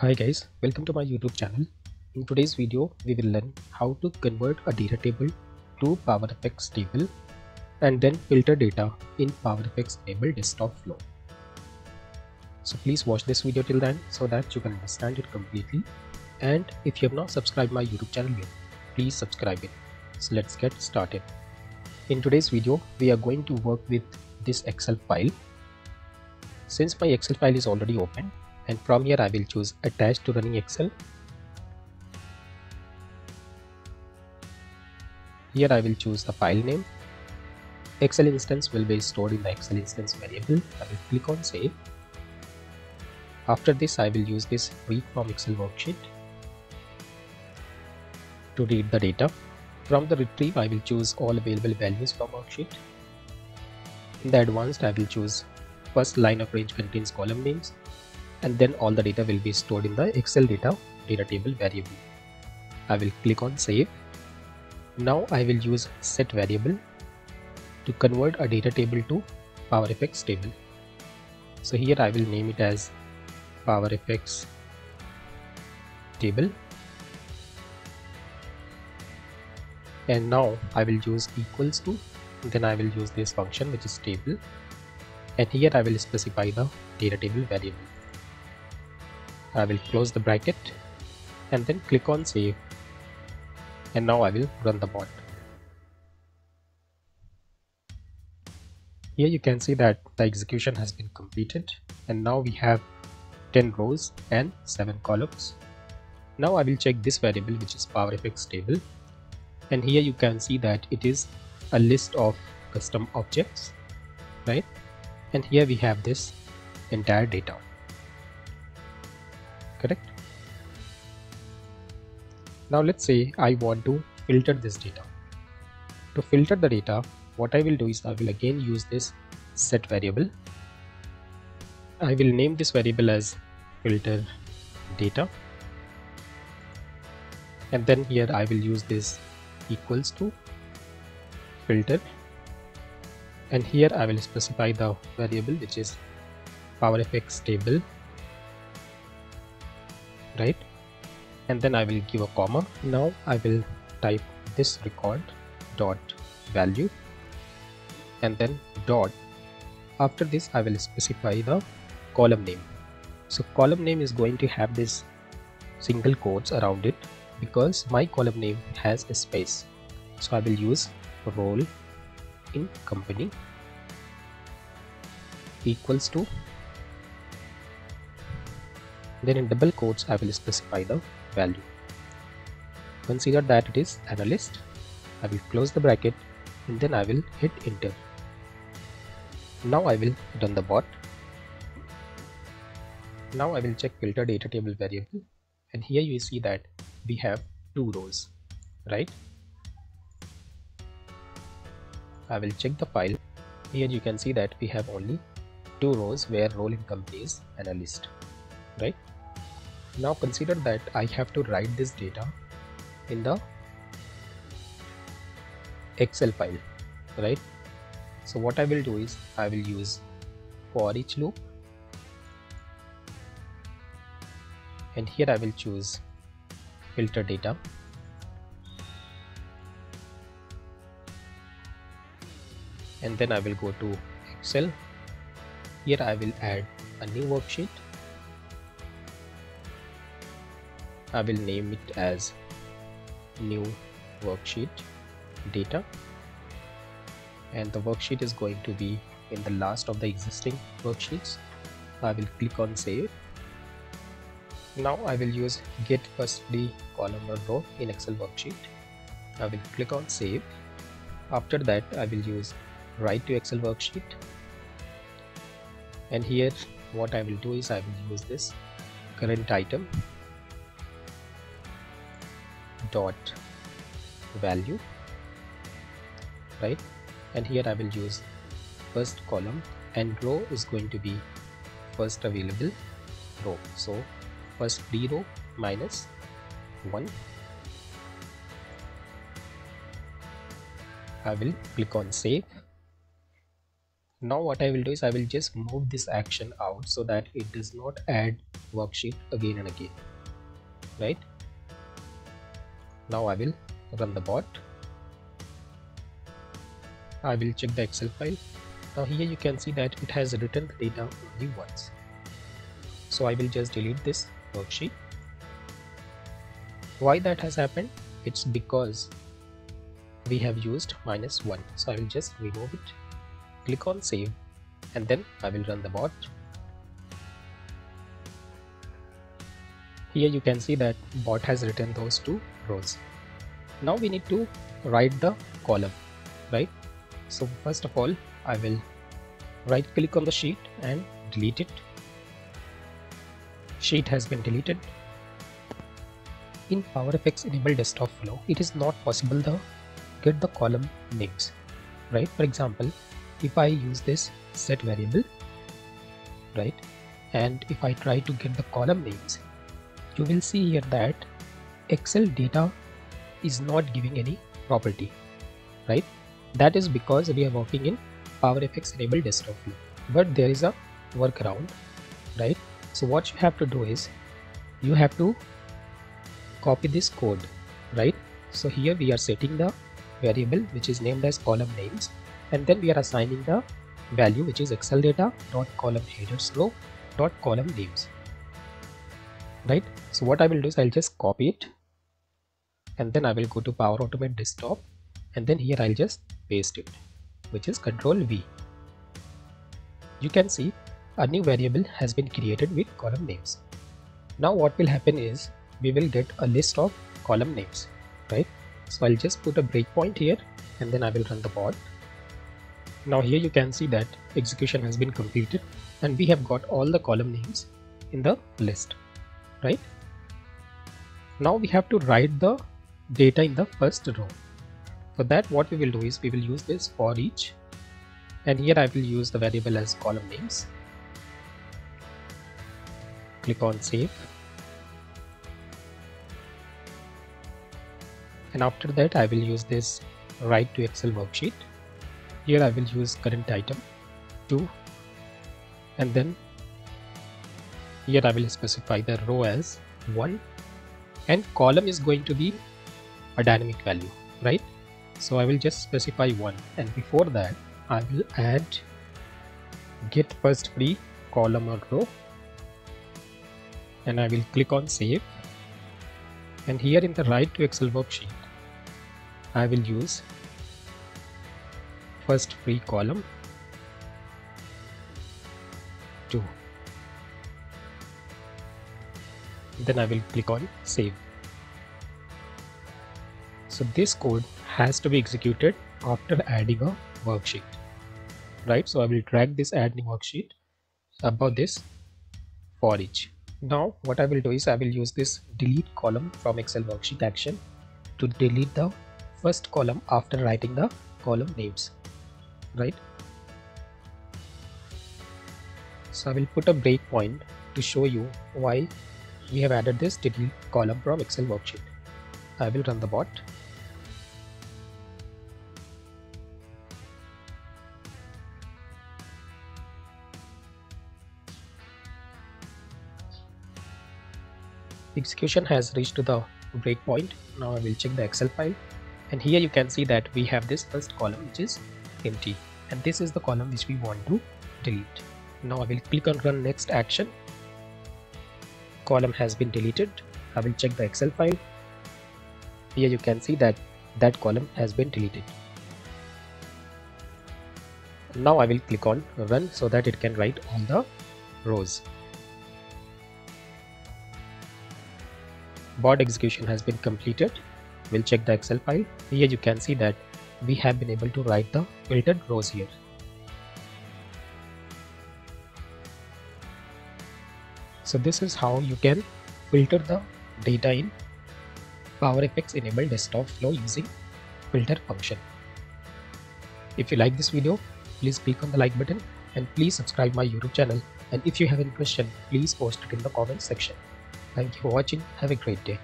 Hi guys, welcome to my YouTube channel. In today's video, we will learn how to convert a data table to PowerFX table and then filter data in PowerFX table desktop flow. So please watch this video till then so that you can understand it completely. And if you have not subscribed my YouTube channel yet, please subscribe it. So let's get started. In today's video, we are going to work with this Excel file. Since my Excel file is already open, and from here I will choose attach to running Excel. Here I will choose the file name. Excel instance will be stored in the Excel instance variable. I will click on save. After this I will use this read from Excel worksheet to read the data. From the retrieve I will choose all available values from worksheet. In the advanced I will choose first line of range contains column names and then all the data will be stored in the excel data data table variable. I will click on save. Now i will use set variable to convert a data table to powerfx table. So here i will name it as powerfx table. And now i will use equals to then i will use this function which is table. And here i will specify the data table variable I will close the bracket and then click on save and now I will run the bot. Here you can see that the execution has been completed and now we have 10 rows and 7 columns. Now I will check this variable which is PowerFX table and here you can see that it is a list of custom objects right and here we have this entire data correct? Now let's say I want to filter this data. To filter the data what I will do is I will again use this set variable. I will name this variable as filter data. And then here I will use this equals to filter. And here I will specify the variable which is PowerFX table right? And then I will give a comma. Now I will type this record dot value. And then dot. After this I will specify the column name. So column name is going to have this single quotes around it because my column name has a space. So I will use role in company equals to then in double quotes I will specify the value. Consider that it is analyst. I will close the bracket and then I will hit enter. Now I will run the bot. Now I will check filter data table variable and here you see that we have two rows, right? I will check the file. Here you can see that we have only two rows where role in company is analyst? Now consider that I have to write this data in the Excel file right? So what I will do is I will use for each loop. And here I will choose filter data. And then I will go to Excel. Here I will add a new worksheet I will name it as new worksheet data. And the worksheet is going to be in the last of the existing worksheets. I will click on save. Now I will use get first d column or row in Excel worksheet. I will click on save. After that I will use write to Excel worksheet. And here what I will do is I will use this current item dot value right? And here I will use first column and row is going to be first available row. So first d row minus 1 I will click on save. Now what I will do is I will just move this action out so that it does not add worksheet again and again right now I will run the bot. I will check the excel file. Now here you can see that it has written the data only once. So I will just delete this worksheet. Why that has happened? It's because we have used minus 1 so I will just remove it click on save and then I will run the bot here you can see that bot has written those two rows. Now we need to write the column right? So first of all I will right click on the sheet and delete it. Sheet has been deleted. In PowerFX enable desktop flow it is not possible to get the column names right? For example if I use this set variable right? And if I try to get the column names you will see here that Excel data is not giving any property right? That is because we are working in PowerFX enable desktop flow but there is a workaround right? So what you have to do is you have to copy this code right? So here we are setting the variable which is named as column names and then we are assigning the value which is excel data dot column headers row dot column names right? So what i will do is i'll just copy it. And then i will go to power automate desktop. And then here i'll just paste it which is control v. You can see a new variable has been created with column names. Now what will happen is we will get a list of column names right? So i'll just put a breakpoint here and then i will run the bot now here you can see that execution has been completed and we have got all the column names in the list right? Now we have to write the data in the first row. For that what we will do is we will use this for each. And here I will use the variable as column names. Click on save. And after that I will use this write to excel worksheet. Here I will use current item 2 and then here I will specify the row as 1 and column is going to be a dynamic value right? So I will just specify 1 and before that I will add get first free column or row. And I will click on save. And here in the write to excel worksheet I will use first free column 2 then I will click on save. So this code has to be executed after adding a worksheet right? So I will drag this adding worksheet above this for each. Now what I will do is I will use this delete column from excel worksheet action to delete the first column after writing the column names right? So I will put a breakpoint to show you why we have added this delete column from excel worksheet. I will run the bot. Execution has reached to the breakpoint. Now I will check the excel file. And here you can see that we have this first column which is empty. And this is the column which we want to delete. Now I will click on run next action column has been deleted. I will check the excel file. Here you can see that that column has been deleted. Now I will click on run so that it can write all the rows. Board execution has been completed. We'll check the excel file. Here you can see that we have been able to write the filtered rows here so this is how you can filter the data in PowerFX enable desktop flow using filter function. If you like this video please click on the like button and please subscribe my youtube channel. And if you have any question please post it in the comment section. Thank you for watching. Have a great day